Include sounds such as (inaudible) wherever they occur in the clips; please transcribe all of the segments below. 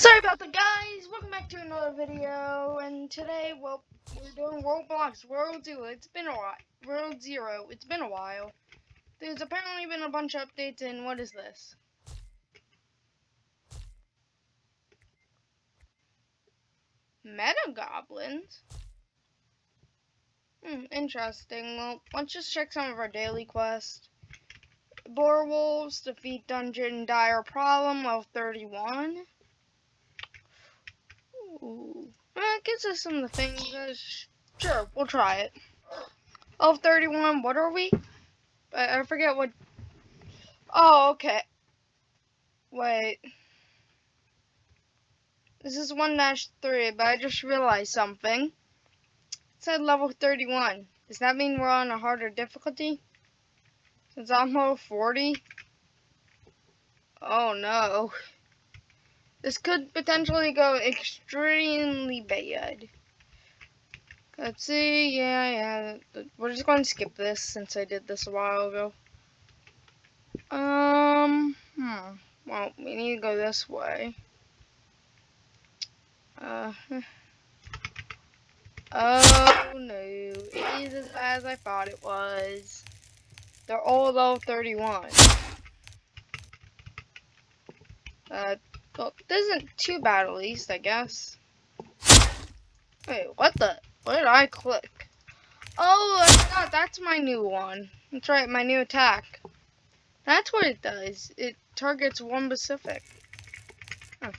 Sorry about that, guys. Welcome back to another video, and today, well, we're doing Roblox World Zero. It's been a while. World Zero. It's been a while. There's apparently been a bunch of updates, and what is this? Meta Goblins? Hmm, interesting. Well, let's just check some of our daily quests. Boar Wolves, defeat Dungeon Dire Problem, level 31. Ooh. Well, it gives us some of the things. Sure, we'll try it. Level 31, what are we? I, I forget what. Oh, okay. Wait. This is 1-3, but I just realized something. It said level 31. Does that mean we're on a harder difficulty? Since I'm level 40? Oh no. This could potentially go extremely bad. Let's see, yeah, yeah, we're just going to skip this since I did this a while ago. Um, hmm, well, we need to go this way. Uh, (laughs) oh no, it is as bad as I thought it was. They're all level 31. Uh, well, this isn't too bad at least, I guess. Wait, what the? What did I click? Oh, I forgot, that's my new one. That's right, my new attack. That's what it does. It targets one Pacific. Huh.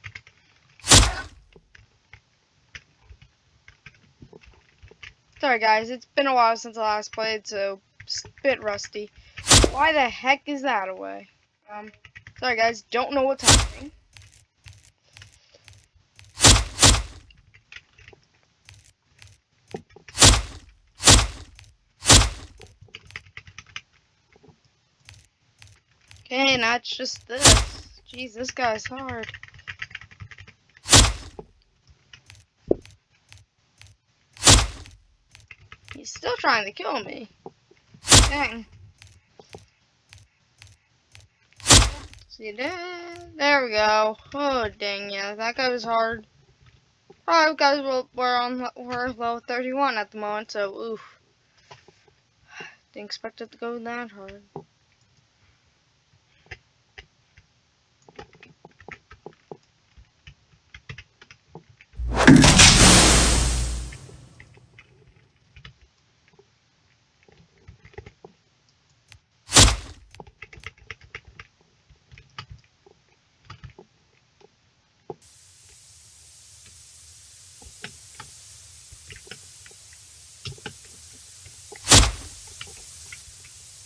Sorry guys, it's been a while since I last played, so it's a bit rusty. Why the heck is that away? Um, sorry guys, don't know what's happening. Okay, now it's just this. Jeez, this guy's hard. He's still trying to kill me. Dang. See there? There we go. Oh dang yeah, that guy was hard. Alright guys, we're on we're level 31 at the moment, so oof. Didn't expect it to go that hard.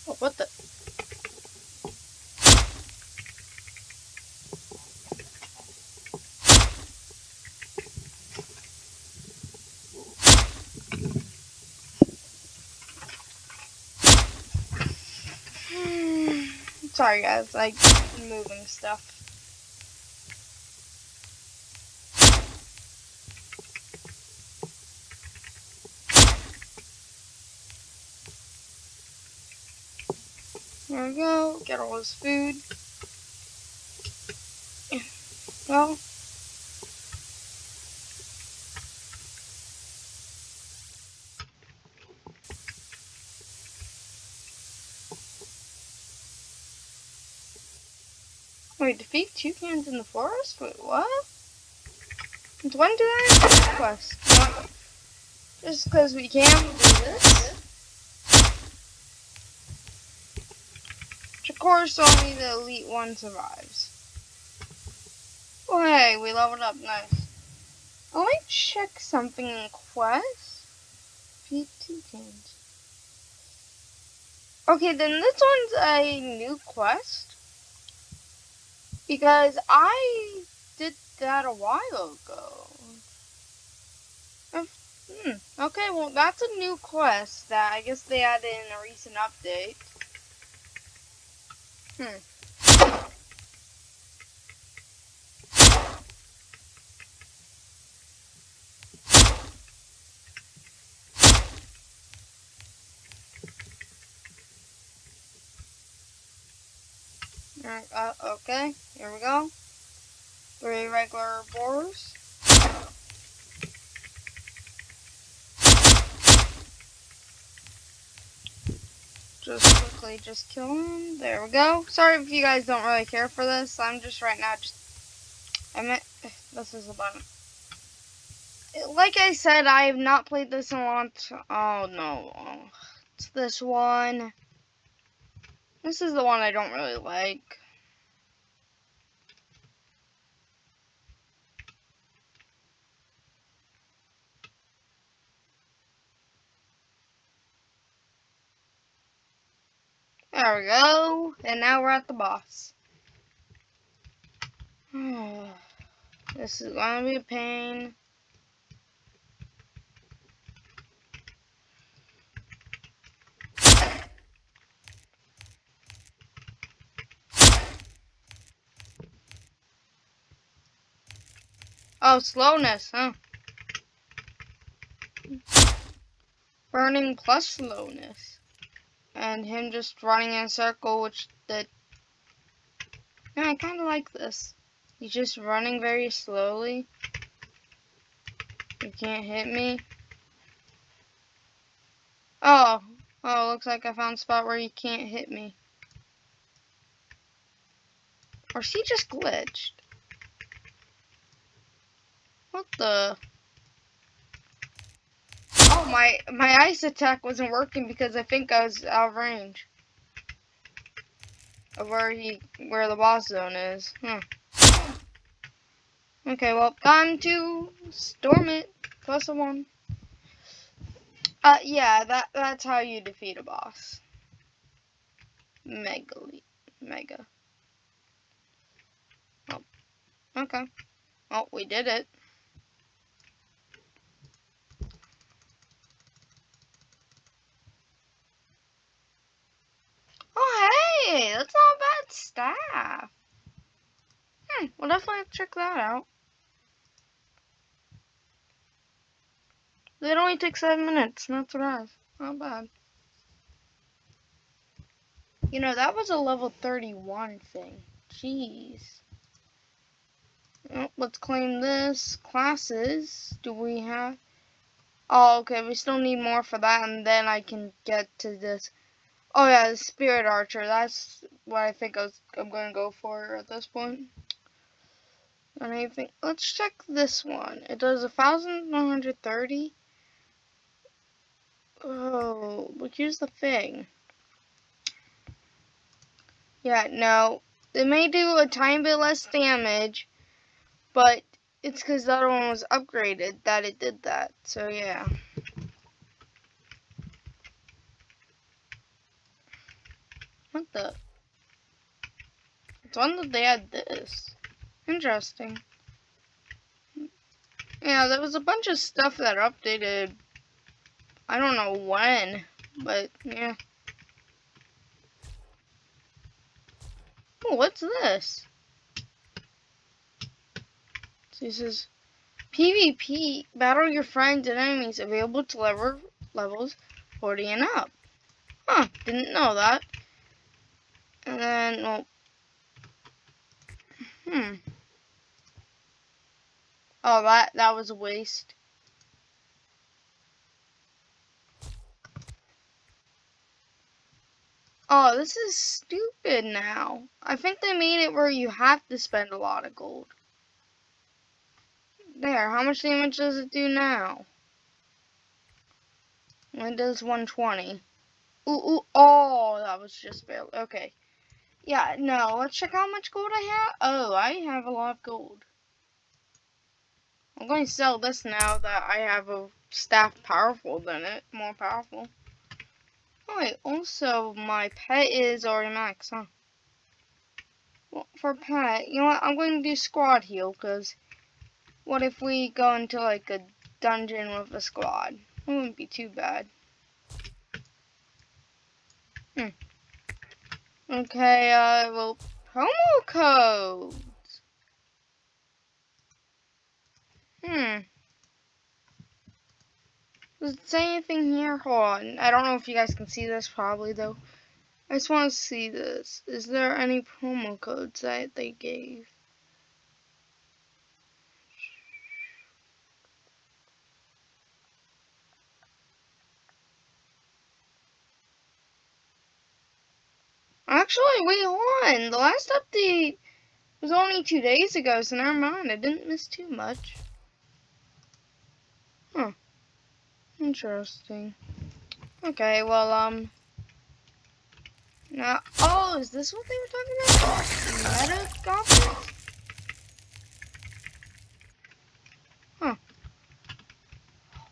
Oh, what the? Sorry guys, like moving stuff. There we go. Get all his food. Well. Wait, defeat toucans in the forest? Wait, what? Since when did I have quest? Just because we can do this? Which Of course, only the elite one survives. Oh, hey, we leveled up. Nice. Me check something in quest. Feed toucans. Okay, then this one's a new quest. Because I did that a while ago. Hmm. Okay, well, that's a new quest that I guess they added in a recent update. Hmm. Uh, okay, here we go. three regular boars. Just quickly just kill him. There we go. Sorry if you guys don't really care for this. I'm just right now just... I meant... This is the button. Like I said, I have not played this in a long time. Oh, no. It's this one. This is the one I don't really like. There we go. And now we're at the boss. (sighs) this is going to be a pain. Oh, slowness, huh? Burning plus slowness and him just running in a circle, which the yeah, I kind of like this. He's just running very slowly. You can't hit me. Oh, oh, looks like I found a spot where you can't hit me. Or is he just glitched? What the? my my ice attack wasn't working because I think I was out of range of where he where the boss zone is. Okay, well, time to storm it. Plus a one. Uh, yeah, that that's how you defeat a boss. Mega, mega. Oh, okay. Oh, we did it. Oh, hey, that's not bad staff. Hmm, we'll definitely check that out. It only takes seven minutes, not surprise. Not bad. You know, that was a level 31 thing. Jeez. Let's claim this. Classes. Do we have... Oh, okay. We still need more for that, and then I can get to this Oh yeah, the Spirit Archer. That's what I think I was, I'm going to go for at this point. Think, let's check this one. It does 1,130. Oh, but here's the thing. Yeah, no. It may do a tiny bit less damage, but it's because the other one was upgraded that it did that. So yeah. What the? It's when did they add this? Interesting. Yeah, there was a bunch of stuff that updated. I don't know when, but yeah. Oh, what's this? So he says, PvP. Battle your friends and enemies available to level levels 40 and up. Huh, didn't know that. And then, well, hmm. Oh, that, that was a waste. Oh, this is stupid now. I think they made it where you have to spend a lot of gold. There, how much damage does it do now? It does 120. Ooh, ooh, oh, that was just barely, okay. Yeah, no, let's check how much gold I have. Oh, I have a lot of gold. I'm going to sell this now that I have a staff powerful than it, more powerful. Oh wait, also my pet is already max, huh? For pet, you know what, I'm going to do squad heal, because what if we go into like a dungeon with a squad? It wouldn't be too bad. Hmm. Okay, uh, well, promo codes. Hmm. Does it say anything here? Hold on. I don't know if you guys can see this, probably, though. I just want to see this. Is there any promo codes that they gave? Actually, wait, hold on. The last update was only two days ago, so never mind. I didn't miss too much. Huh. Interesting. Okay, well, um... Now, oh, is this what they were talking about? Meta goblins? Huh.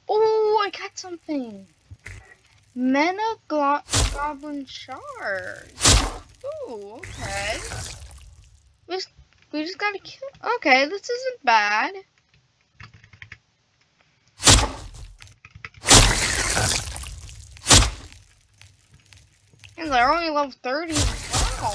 Oh, I got something. Meta Goblin Shards. Okay. We just, we just gotta kill. Okay, this isn't bad. And they're only level 30. Wow.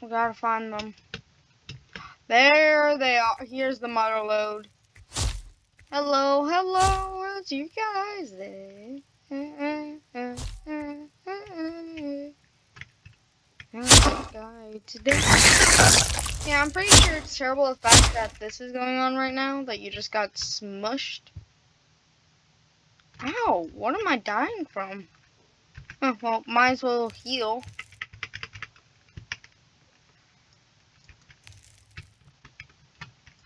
We gotta find them. There they are. Here's the mother lode. Hello, hello, how's you guys there? today. Yeah, I'm pretty sure it's terrible the fact that this is going on right now, that you just got smushed. Ow, what am I dying from? Well, might as well heal.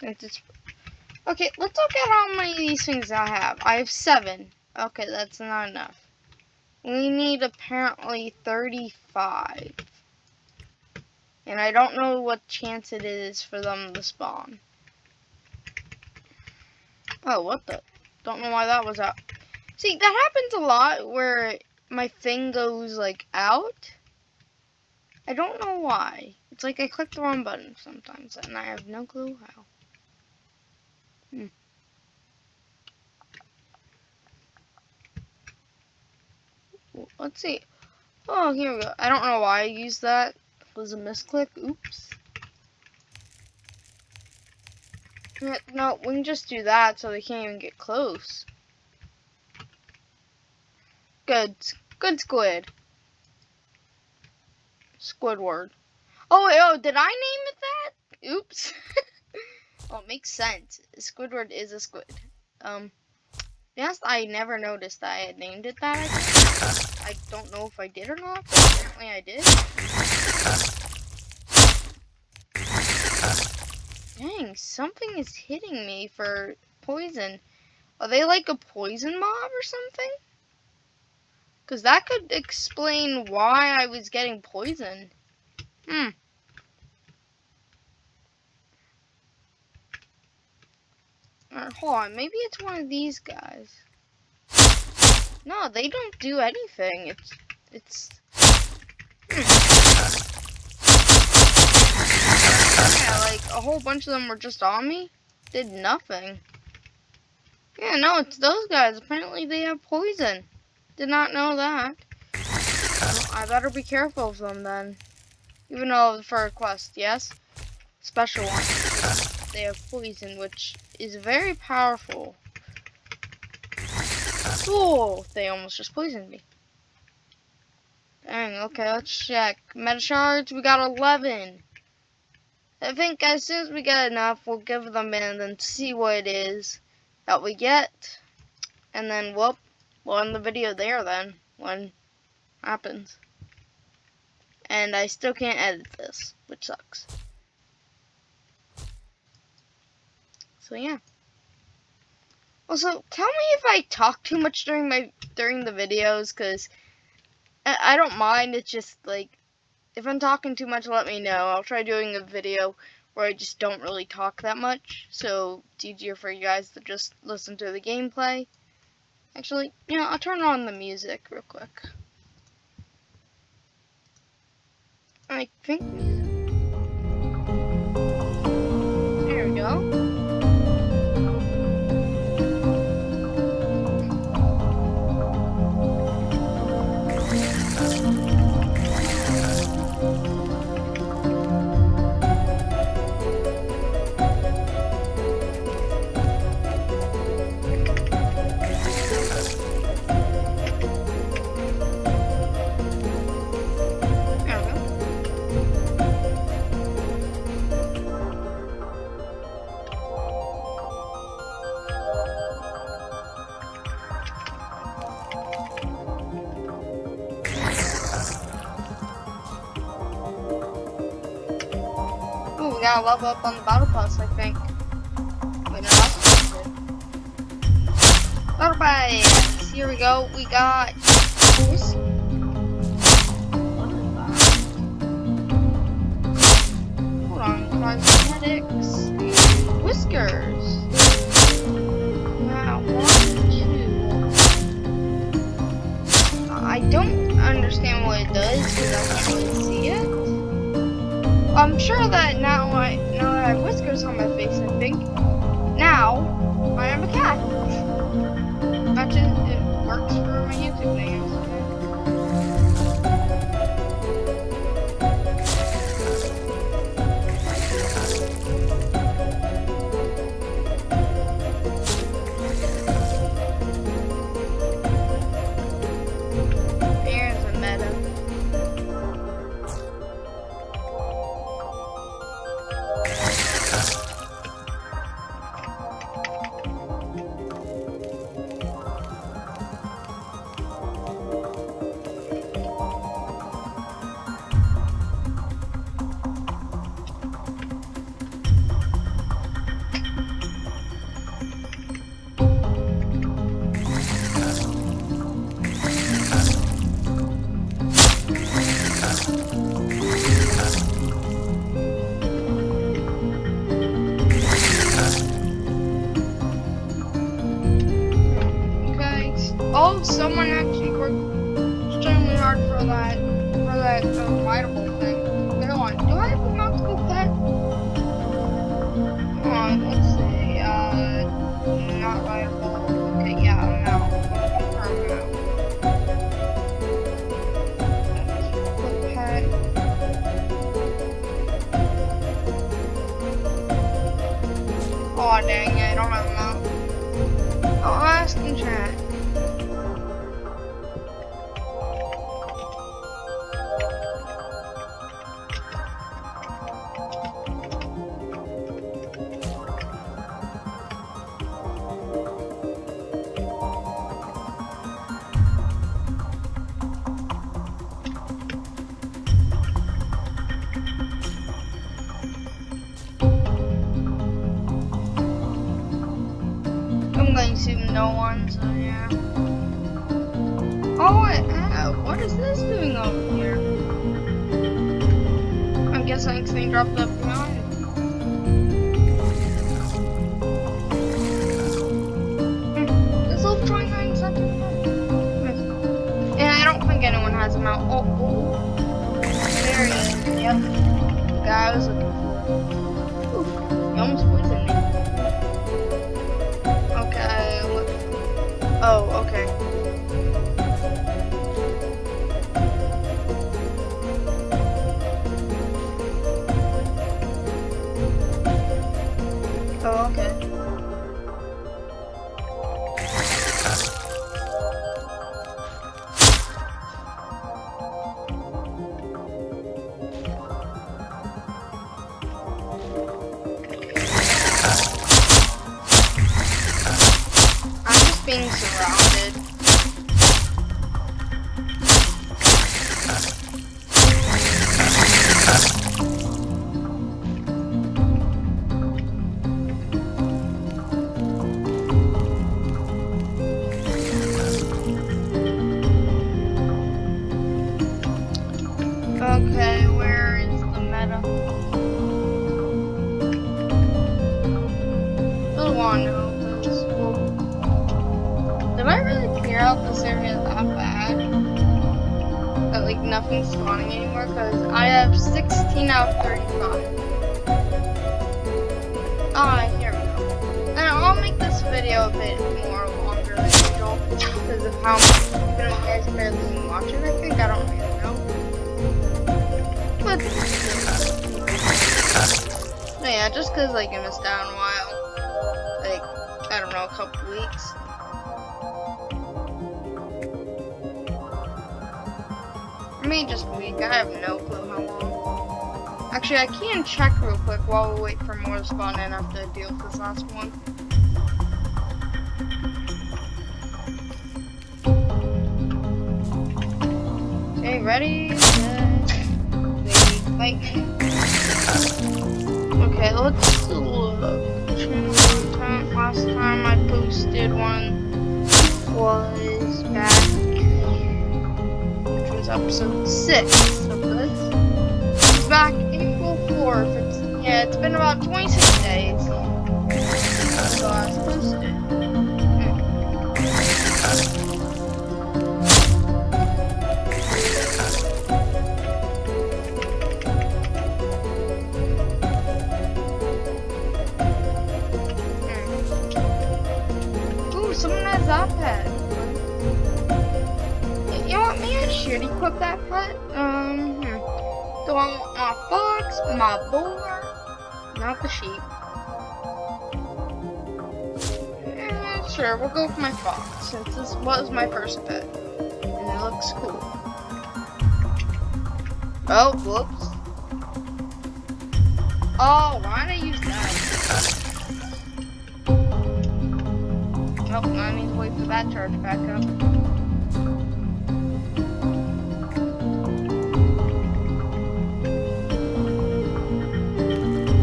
It's okay, let's look at how many of these things I have. I have seven. Okay, that's not enough. We need apparently 35. And I don't know what chance it is for them to spawn. Oh, what the? Don't know why that was out. See, that happens a lot where my thing goes, like, out. I don't know why. It's like I click the wrong button sometimes, and I have no clue how. Hmm. Let's see. Oh, here we go. I don't know why I used that. It was a misclick. Oops. No, we can just do that so they can't even get close. Good. Good squid. Squidward. Oh, wait, oh, did I name it that? Oops. (laughs) Well, it makes sense. Squidward is a squid. Um, yes, I never noticed that I had named it that. I, don't know if I did or not, but apparently I did. Dang, something is hitting me for poison. Are they like a poison mob or something? Because that could explain why I was getting poisoned. Hmm. Or, hold on, maybe it's one of these guys. No, they don't do anything. It's, it's. Yeah, like a whole bunch of them were just on me. Did nothing. Yeah, no, it's those guys. Apparently they have poison. Did not know that. I better be careful of them then. Even though for a quest, yes? Special one they have poison, which is very powerful. Oh, they almost just poisoned me. Dang, okay, let's check. Meta shards, we got 11. I think as soon as we get enough, we'll give them in and see what it is that we get. And then, whoop, we'll end the video there then, when happens. And I still can't edit this, which sucks. So yeah. Also, tell me if I talk too much during my during the videos, cause I, I don't mind. It's just like if I'm talking too much, let me know. I'll try doing a video where I just don't really talk that much, so it's easier for you guys to just listen to the gameplay. Actually, you know, I'll turn on the music real quick. I think. There we go. Gotta level up on the battle pass, I think. Wait, no, that's Battle pass! Here we go. We got? Hold on, cosmetics. Whiskers. One, two. I don't understand what it does because I can't really see it. I'm sure that now I now that I have whiskers on my face, I think now I am a cat. Imagine it works for my YouTube names. There he. Yep. The guy I was looking for. Ooh, he almost poisoned me. Okay. Oh, okay. How even you guys barely even watch. I think I don't really know. But yeah, just because like I missed out a while, like I don't know, a couple weeks. Or maybe just a week. I have no clue how long. Actually, I can check real quick while we wait for more to spawn in after I deal with this last one. Okay, ready? Wait. Okay, let's look. Last time I posted one was back, which was episode 6 of this. It was back April 4th. It's, yeah, it's been about 26 days. So I posted. That pet. You want me to should equip that pet. Um. Do I want my fox, my boar, not the sheep? Eh, sure, we'll go for my fox, since this was my first pet. And it looks cool. Oh, whoops. Oh, why did I use that? Oh, I need to wait for that charge back up.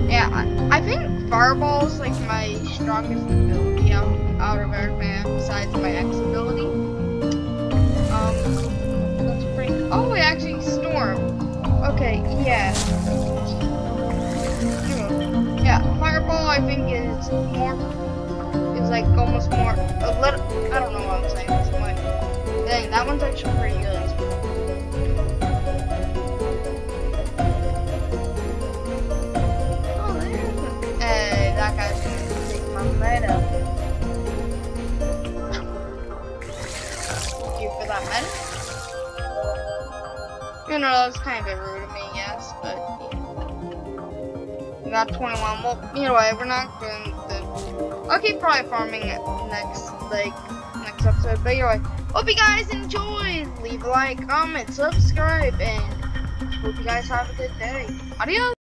Yeah, I, think Fireball's like my strongest ability out, out of everything besides my X ability. Um, let's bring. Oh, wait, actually, Storm. Okay, yeah. Hmm. Yeah, Fireball I think is more is like almost more a little I don't know what I'm saying. It's my dang, that one's actually pretty good. Oh, Hey, that guy's gonna take my medal. Thank you for that medal. You know, that was kind of rude of me, yes, but yeah. Got 21. Well, anyway, we're not going. I'll keep probably farming it next, like, next episode. But anyway, hope you guys enjoyed. Leave a like, comment, subscribe, and hope you guys have a good day. Adios.